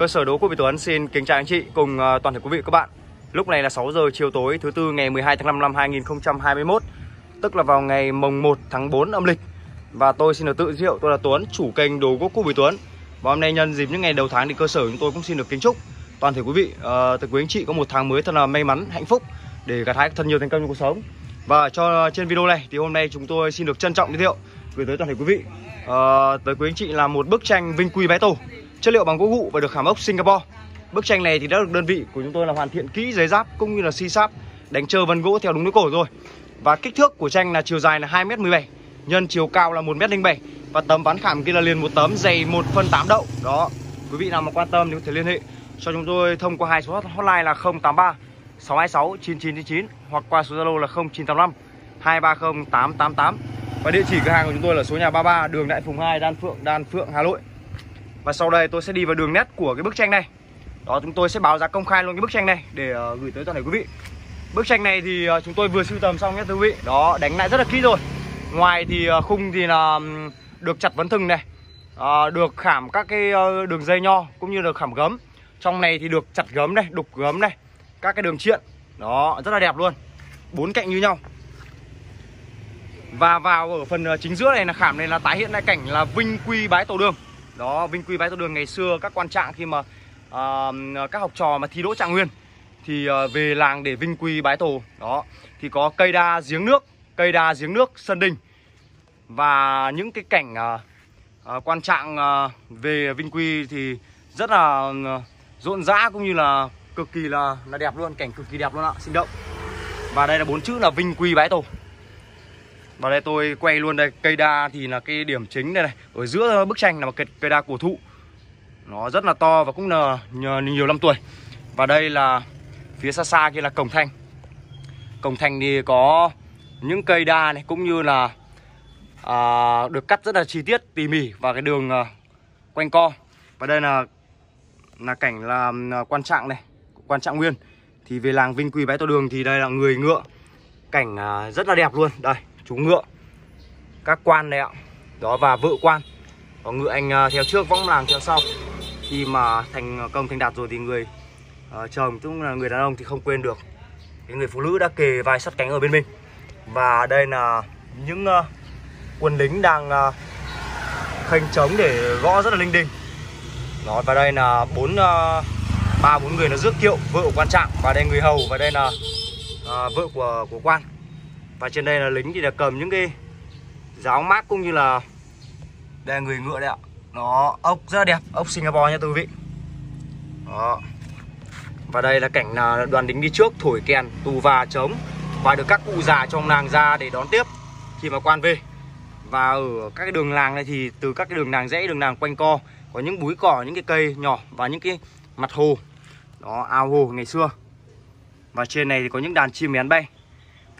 Cơ sở đố của Việt Tuấn xin kính chào anh chị cùng ờ, toàn thể quý vị và các bạn. Lúc này là 6 giờ chiều tối thứ tư ngày 12 tháng 5 năm 2021, tức là vào ngày mồng 1 tháng 4 âm lịch. Và tôi xin được tự giới thiệu tôi là Tuấn, chủ kênh đồ gỗ của Việt Tuấn. Và hôm nay nhân dịp những ngày đầu tháng thì cơ sở chúng tôi cũng xin được kính chúc toàn thể quý vị, ờ, uh, từ quý anh chị có một tháng mới thật là may mắn, hạnh phúc để gặt hái thật nhiều thành công trong cuộc sống. Và cho trên video này thì hôm nay chúng tôi xin được trân trọng giới thiệu gửi tới toàn thể quý vị uh, tới quý anh chị là một bức tranh vinh quy bái tổ chất liệu bằng gỗ gụ và được khảm ốc Singapore. Bức tranh này thì đã được đơn vị của chúng tôi là hoàn thiện kỹ giấy giáp cũng như là si sáp, đánh trơ vân gỗ theo đúng núi cổ rồi. Và kích thước của tranh là chiều dài là 2m17, nhân chiều cao là 1m07 và tấm ván khảm kia là liền một tấm dày 1 phân 8 đậu. Đó. Quý vị nào mà quan tâm thì có thể liên hệ cho chúng tôi thông qua hai số hotline là 083 626 9999 hoặc qua số Zalo là 0985 230 888. Và địa chỉ cửa hàng của chúng tôi là số nhà 33 đường Đại Phùng 2 Đan Phượng Đan Phượng Hà Nội. Và sau đây tôi sẽ đi vào đường nét của cái bức tranh này. Đó chúng tôi sẽ báo giá công khai luôn cái bức tranh này Để uh, gửi tới toàn thể quý vị. Bức tranh này thì uh, chúng tôi vừa sưu tầm xong nhé quý vị. Đó đánh lại rất là kỹ rồi. Ngoài thì uh, khung thì là um, được chặt vấn thừng này uh, Được khảm các cái uh, đường dây nho Cũng như được khảm gấm. Trong này thì được chặt gấm này, đục gấm này Các cái đường triện. Đó rất là đẹp luôn. Bốn cạnh như nhau. Và vào ở phần chính giữa này là khảm này là tái hiện lại cảnh là vinh quy bái tổ đường đó vinh quy bái tổ đường ngày xưa các quan trạng khi mà uh, các học trò mà thi đỗ trạng nguyên thì à, về làng để vinh quy bái tổ. Đó thì có cây đa giếng nước cây đa giếng nước sân đình. Và những cái cảnh uh, uh, quan trạng uh, về vinh quy thì rất là uh, rộn rã cũng như là cực kỳ là là đẹp luôn cảnh cực kỳ đẹp luôn ạ. Sinh động. Và đây là bốn chữ là vinh quy bái tổ và đây tôi quay luôn đây Cây đa thì là cái điểm chính đây này. Ở giữa bức tranh là một cây, cây đa cổ thụ. Nó rất là to và cũng là nhiều, nhiều năm tuổi. Và đây là phía xa xa kia là cổng thanh Cổng thanh thì có những cây đa này cũng như là à, Được cắt rất là chi tiết tỉ mỉ Và cái đường à, quanh co. Và đây là là cảnh là à, quan trạng này Quan trạng nguyên. Thì về làng Vinh Quỳ Bãi Tô Đường thì đây là người ngựa. Cảnh à, rất là đẹp luôn. Đây chú ngựa các quan này ạ. Đó và vợ quan. Có ngựa anh à, theo trước võng làng theo sau. Khi mà thành công thành đạt rồi thì người uh, chồng cũng là người đàn ông thì không quên được. Cái người phụ nữ đã kề vai sắt cánh ở bên mình. Và đây là những uh, quân lính đang uh, khênh trống để gõ rất là linh đình. Đó và đây là bốn ba bốn người nó rước kiệu vợ của quan trạng và đây người hầu và đây là uh, vợ của của quan và trên đây là lính thì là cầm những cái giáo mát cũng như là đây là người ngựa đấy ạ. Nó ốc rất là đẹp, ốc Singapore nha quý vị. Đó. Và đây là cảnh là đoàn lính đi trước, thổi kèn, tù và trống và được các cụ già trong làng ra để đón tiếp khi mà quan về. Và ở các cái đường làng này thì từ các cái đường làng rẽ, đường làng quanh co, có những búi cỏ, những cái cây nhỏ và những cái mặt hồ. Đó, ao hồ ngày xưa. Và trên này thì có những đàn chim én bay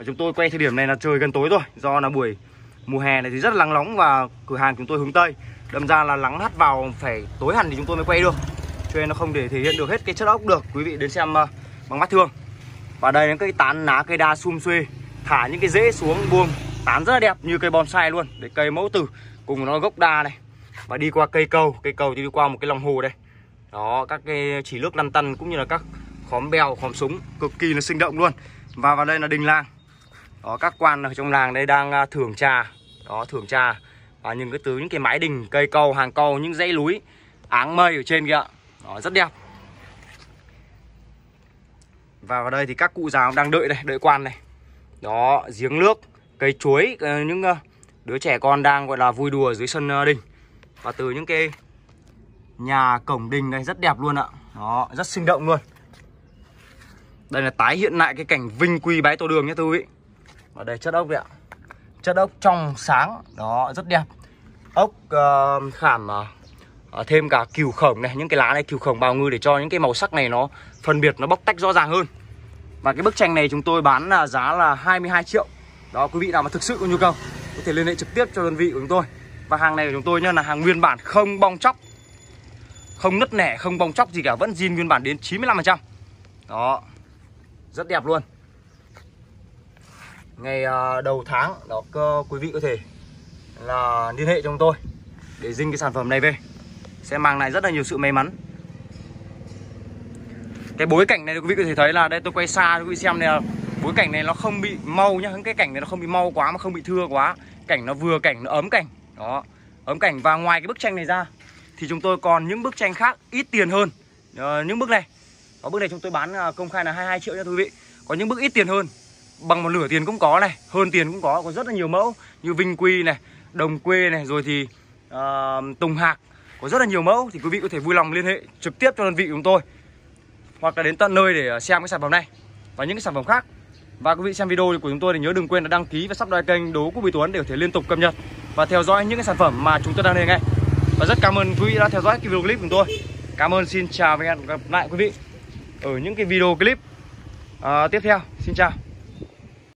và chúng tôi quay thời điểm này là trời gần tối rồi Do là buổi mùa hè này thì rất là nắng nóng Và cửa hàng chúng tôi hướng Tây. Đâm ra là nắng hắt vào phải tối hẳn thì chúng tôi mới quay được. Cho nên nó không để thể hiện được hết cái chất ốc được. Quý vị đến xem ờ, bằng mắt thường. Và đây là cái tán lá cây đa sum xuê Thả những cái rễ xuống buông. Tán rất là đẹp như cây bonsai luôn. Để cây mẫu tử cùng nó gốc đa này. Và đi qua cây cầu. Cây cầu thì đi qua một cái lòng hồ đây. Đó các cái chỉ nước lăn tăn cũng như là các khóm bèo, khóm súng Cực kỳ là sinh động luôn. Và vào đây là đình làng đó, các quan ở trong làng đây đang à, thưởng trà. Đó, thưởng trà. Và những cái từ, những cái mái đình, cây cầu, hàng cầu, những dãy núi, áng mây ở trên kìa đó, rất đẹp. Và vào đây thì các cụ già đang đợi đây, đợi quan này. Đó, giếng nước, cây chuối ờ, những ờ, đứa trẻ con đang, gọi là, vui đùa dưới sân ờ, đình. Và từ những cái nhà cổng đình này rất đẹp luôn ạ. Đó, rất sinh động luôn. Đây là tái hiện lại cái cảnh vinh quy bái tô đường nhé, thưa quý vị ở đây chất ốc đấy ạ. Chất ốc trong sáng đó rất đẹp. Ốc uh, khảm uh, thêm cả cừu khổng này những cái lá này cừu khổng bào ngư để cho những cái màu sắc này nó phân biệt nó bóc tách rõ ràng hơn. Và cái bức tranh này chúng tôi bán là giá là 22 triệu. Đó quý vị nào mà thực sự có nhu cầu có thể liên hệ trực tiếp cho đơn vị của chúng tôi. Và hàng này của chúng tôi nhá là hàng nguyên bản không bong chóc. Không nứt nẻ không bong chóc gì cả vẫn zin nguyên bản đến 95% đó rất đẹp luôn ngày à, đầu tháng, đó quý vị có thể là liên hệ cho chúng tôi để dinh cái sản phẩm này về. Sẽ mang lại rất là nhiều sự may mắn. Cái bối cảnh này quý vị có thể thấy là đây tôi quay xa quý vị xem này là bối cảnh này nó không bị mau nhá. Cái cảnh này nó không bị mau quá mà không bị thưa quá. Cảnh nó vừa cảnh, nó ấm cảnh. Đó, ấm cảnh. Và ngoài cái bức tranh này ra thì chúng tôi còn những bức tranh khác ít tiền hơn. Ờ, những bức này. Có bức này chúng tôi bán à, công khai là 22 triệu nha quý vị. Có những bức ít tiền hơn bằng một nửa tiền cũng có này hơn tiền cũng có có rất là nhiều mẫu như vinh quy này đồng quê này rồi thì uh, tùng hạc có rất là nhiều mẫu thì quý vị có thể vui lòng liên hệ trực tiếp cho đơn vị chúng tôi hoặc là đến tận nơi để ờ, xem cái sản phẩm này và những cái sản phẩm khác và quý vị xem video của chúng tôi thì nhớ đừng quên là đăng ký và subscribe kênh Đố Quốc Bùi Tuấn để có thể liên tục cập nhật và theo dõi những cái sản phẩm mà chúng tôi đang lên ngay. Và rất cảm ơn quý vị đã theo dõi cái video clip của chúng tôi. Cảm ơn xin chào và hẹn gặp lại quý vị ở những cái video clip uh, tiếp theo. Xin chào.